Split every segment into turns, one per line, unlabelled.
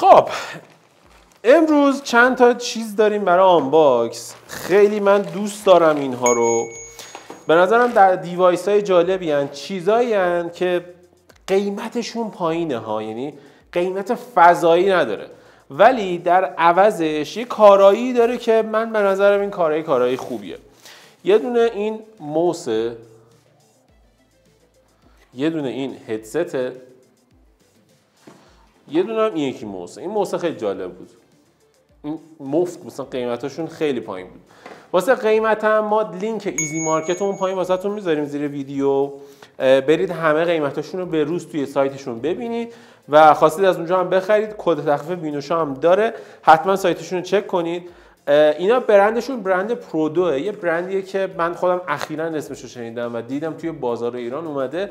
خب امروز چند تا چیز داریم برای unbox. خیلی من دوست دارم اینها رو. به نظرم device های جالبی هن. چیزایی هن که قیمتشون پایینه ها یعنی قیمت فضایی نداره. ولی در عوضش یه کارایی داره که من به نظرم این کارایی کارایی خوبیه. یه دونه این موسه یه دونه این هدسته یه دونه هم این یکی موسه. این موسه خیلی جالب بود. این مفت مثلا قیمتاشون خیلی پایین بود. واسه قیمت هم ما لینک ایزی مارکت اون پایین واسه تون می‌ذاریم زیر ویدیو. برید همه قیمتاشون رو به روز توی سایتشون ببینید و خواستید از اونجا هم بخرید. کد تخفیف بینوشا هم داره. حتما سایتشون رو چک کنید. اینا برندشون برند پرودوه. یه برندیه که من خودم اخیرا اسمش رو شنیدم و دیدم توی بازار ایران اومده.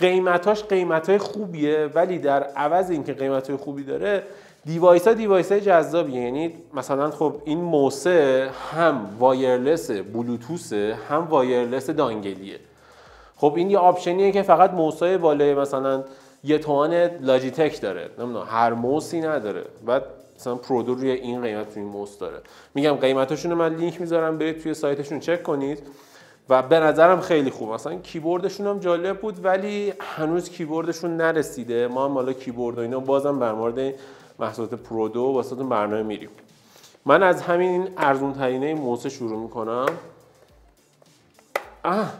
قیمتاش قیمت خوبیه ولی در عوض اینکه قیمت خوبی داره device ها device های جذابیه. یعنی مثلا خب این موسه هم wireless بلوتوثه هم wireless dongle یه. خب این یه option یه که فقط موسای بالای مثلا یه توان لاجیتک داره. نمی‌دونم هر موسی نداره. بعد مثلا پرودو روی این قیمت روی موس داره. میگم قیمتاشون من لینک می‌ذارم برید توی سایتشون چک کنید. و به نظرم خیلی خوب. مثلا کیبوردشون هم جالب بود ولی هنوز کیبوردشون نرسیده. ما هم حالا کیبورد و اینا بازم بر مورد محصولات پرودو واسه برنامه میریم. من از همین ارزون ترینه موسه شروع می‌کنم. اه!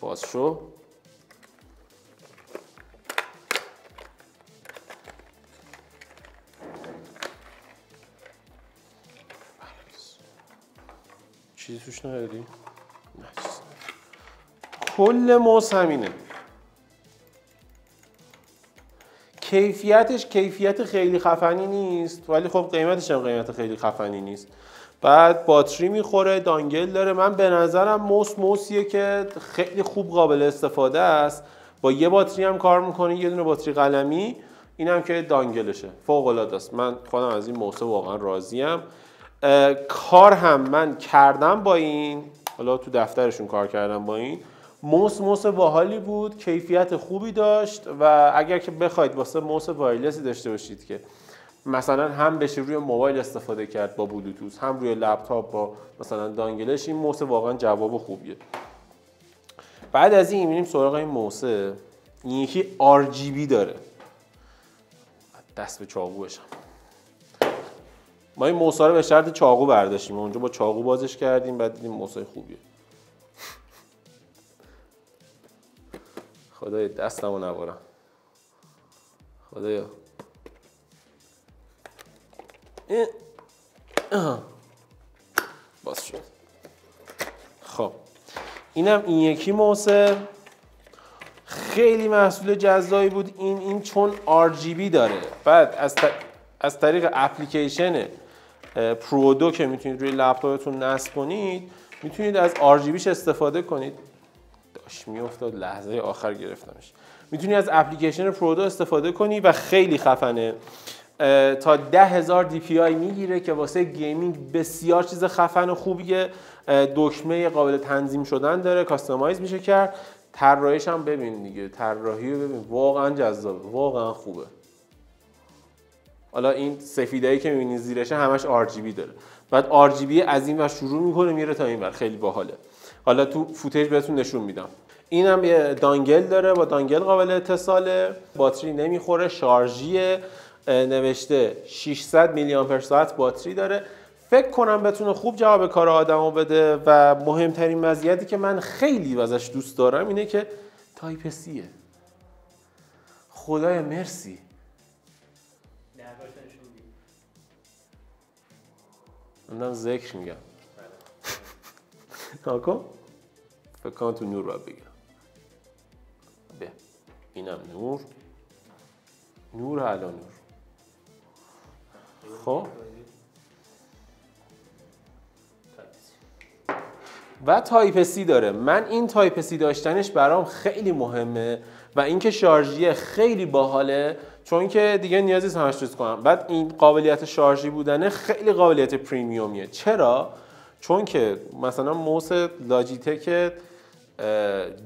باز شو. چیزی توش نداری؟ کل موس همینه. کیفیتش کیفیت خیلی خفنی نیست ولی خب قیمتش هم قیمت خیلی خفنی نیست. بعد باتری می‌خوره دانگل داره. من به نظرم موس موسیه که خیلی خوب قابل استفاده است. با یه باتری هم کار می‌کنه یه دونه باتری قلمی این هم که دانگلشه. فوق است. من خودم از این موسه واقعا راضیم. کار هم من کردم با این. حالا تو دفترشون کار کردم با این. موس موس باحالی بود کیفیت خوبی داشت و اگر که بخواید واسه موس وایرلسی داشته باشید که مثلا هم بشه روی موبایل استفاده کرد با بلوتوث هم روی لپتاپ با مثلا دانگلش این موس واقعا جواب خوبیه. بعد از این میریم سراغ این موسه این یکی RGB داره. دست به چاقو ما این موسا رو به شرط چاقو برداشتیم. اونجا با چاقو بازش کردیم بعد دیدیم موسای خوبیه. خدای دستمو نبارم خدایا. باز شد. خب. اینم این یکی موسه. خیلی محصول جذابی بود. این این چون RGB داره. بعد از, از طریق اپلیکیشن پرودو که می‌تونید روی لپتاپتون نصب کنید می‌تونید از RGB ش استفاده کنید. داشت میافتاد لحظه آخر گرفتمش. می‌تونی از اپلیکیشن پرودو استفاده کنی و خیلی خفنه. تا ده هزار DPI می‌گیره که واسه gaming بسیار چیز خفن و خوبیه. دکمه قابل تنظیم شدن داره کاستماایز میشه کرد. طراحیش هم ببین دیگه طراحی رو ببین. واقعا جذابه واقعا خوبه. حالا این سفیدایی که می‌بینید زیرشه همش RGB داره. بعد RGB از این و شروع می‌کنه میره تا این ور. خیلی باحاله. حالا تو فوتیج بهتون نشون میدم. این هم یه دانگل داره با دانگل قابل اتصاله. باتری نمی‌خوره شارژیه. نوشته 600 میلی آمپر ساعت باتری داره. فکر کنم بتونه خوب جواب کار آدمو بده و مهمترین مزیتی که من خیلی ازش دوست دارم اینه که تایپ سیه. خدای مرسی. من ذکر میگم ناکن فکر کنم تو نور باید بگیرم به اینم نور نور علا نور خب و Type-C داره من این Type-C داشتنش برام خیلی مهمه و اینکه شارژی خیلی باحاله چون که دیگه نیازی همش چیز کنم. بعد این قابلیت شارژی بودنه خیلی قابلیت premium یه. چرا؟ چون که مثلا موس لاجیتک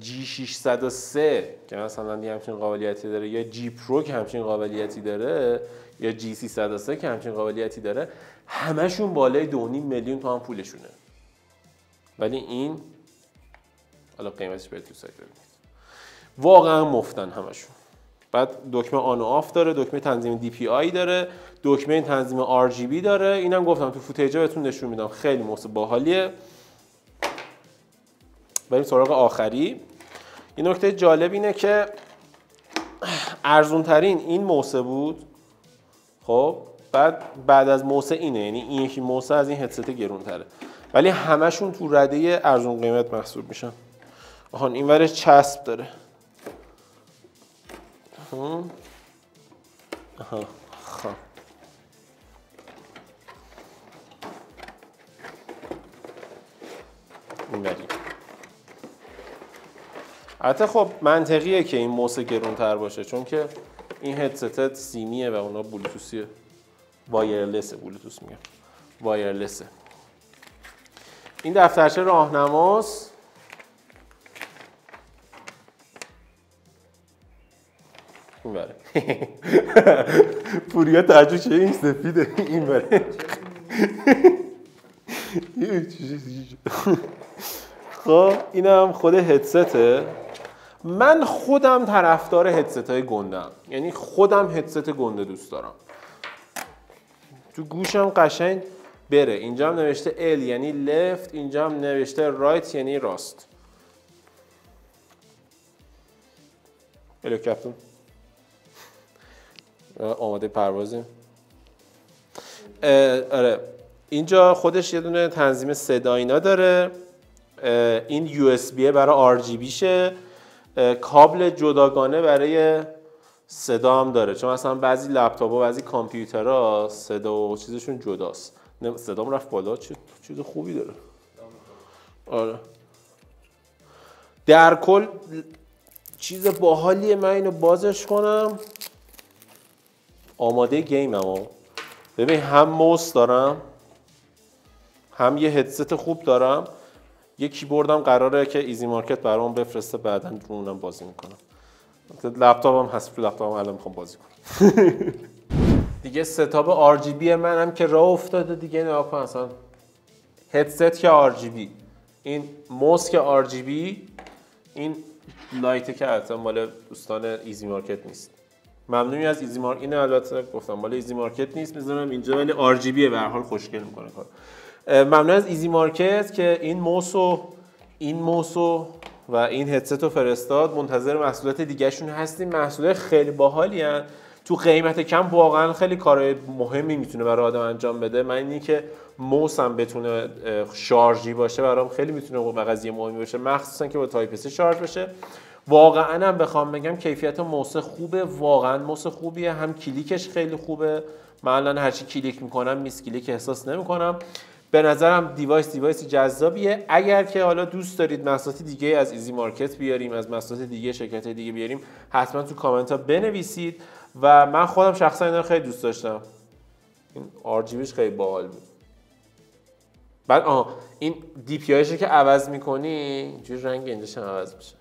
G603 که مثلا یه همچین قابلیتی داره یا G Pro که همچین قابلیتی داره یا G303 که همچین قابلیتی داره همشون بالای 2.5 میلیون تومان پولشونه. ولی این حالا قیمتش به تو سایت ببینید. واقعا مفتن همشون بعد دکمه on و off داره دکمه تنظیم DPI داره دکمه تنظیم RGB داره. اینم گفتم تو footage ا بهتون نشون میدم. خیلی موس باحالیه. بریم سراغ آخری. این نکته جالب اینه که ارزون ترین این موسه بود. خب بعد بعد از موسه اینه. یعنی این یکی موسه از این هدست گرون تره ولی همشون تو رده ارزون قیمت محسوب میشن. آهان این ورش چسب داره. آها خب این خب منطقیه که این موس گرونتر باشه چون که این هدست سیمیه و اونا بلوتوسیه وایرلسه بلوتوس میگم. وایرلسه این دفترچه راهنماست. این بره پوریا تعجب چه این سفیده این بره. خب اینم خود هدسته من خودم طرفدار هدست های گندم یعنی خودم هدست گنده دوست دارم. تو گوشم قشنگ بره. اینجا هم نوشته L یعنی لفت اینجا هم نوشته رایت یعنی راست. الو کپتون آماده پروازیم. آره. اینجا خودش یه دونه تنظیم صدا اینا داره. این یو اس بیه برای آر جی بیشه کابل جداگانه برای صدا هم داره. چون مثلا بعضی لپتاپ بعضی کامپیوترها صدا و چیزشون جداست. صدام رفت بالا. چیز خوبی داره. آره. در کل چیز باحالیه. من اینو بازش کنم. آماده game اما ببین هم موس دارم هم یه هدست خوب دارم. یه کیبوردم قراره که ایزی مارکت برام بفرسته بعدا اونم بازی می‌کنم. لپتاپم هست لپتاپم الان می‌خوام بازی کنم. دیگه setup RGB منم که راه افتاده دیگه نگاه کن اصلا. هدست که RGB این موس که RGB این light که البته مال دوستان ایزی مارکت نیست. ممنونی از ایزی مارکت این البته گفتم مال ایزی مارکت نیست می‌ذارم اینجا ولی RGB به هر حال خوشگل می‌کنه. کار ممنون از ایزی مارکت که این موسو این موسو و این هدست رو فرستاد. منتظر محصولات دیگهشون هستیم. محصولات خیلی باحالی. تو قیمت کم واقعا خیلی کار مهمی می‌تونه برای آدم انجام بده. من اینی که موسم بتونه شارژی باشه برام خیلی می‌تونه قضیه مهمی باشه. مخصوصا که با Type-C شارژ بشه. واقعا هم بخوام بگم کیفیت موس خوبه واقعا موس خوبیه. هم کلیکش خیلی خوبه. من الان هرچی کلیک می‌کنم miss click احساس نمی‌کنم. به نظرم device device جذابیه. اگر که حالا دوست دارید محصولات دیگه از ایزی مارکت بیاریم از محصولات دیگه شرکت دیگه بیاریم حتما تو کامنت ها بنویسید. و من خودم شخصا اینا خیلی دوست داشتم. این RGB خیلی باحال بود. بعد آها این DPI که عوض می‌کنی اینجوری رنگ اینجاش عوض میشه.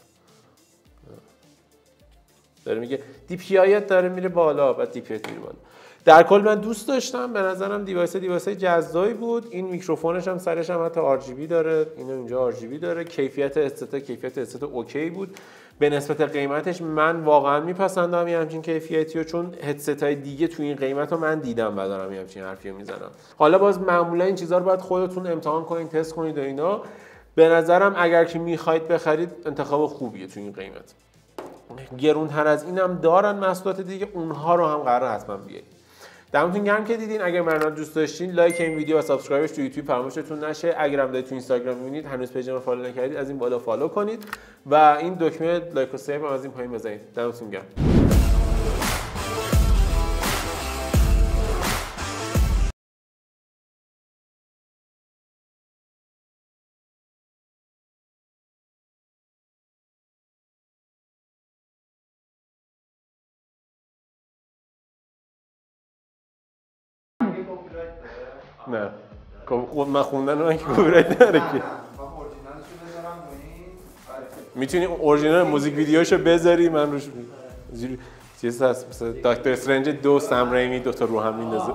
داره. میگه DPI داره میره بالا بعد DPI میره بالا. در کل من دوست داشتم به نظرم device device جذابی بود. این میکروفونش هم سرش هم حتی RGB داره اینو اینجا RGB داره. کیفیت هدست کیفیت هدست اوکی بود. به نسبت قیمتش من واقعا میپسندم یه همچین کیفیتی رو چون هدست های دیگه تو این قیمت رو من دیدم و دارم یه همچین حرفی می‌زنم. حالا باز معمولا این چیزها رو باید خودتون امتحان کنید تست کنید و اینا. به نظرم اگر که می‌خواید بخرید انتخاب خوبیه تو این قیمت. گرونتر از اینم دارن محصولات دیگه اونها رو هم قرار حتما بیارید. دمتون گرم که دیدین. اگر من دوست داشتین لایک این ویدیو و subscribe ش تو یوتیوب فراموشتون نشه. اگر هم دارید تو اینستاگرام می‌بینید هنوز page ما follow نکردید از این بالا follow کنید. و این دکمه لایک و هم از این پایین بزنید. دمتون گرم. نه. خب من خوندن من که کپی رایت نداره که. می‌تونی اورجینال موزیک ویدیوشو بذاری من روش چیز هست. مثلا دکتر استرنج دو سم ریمی دو تا رو هم میندازه.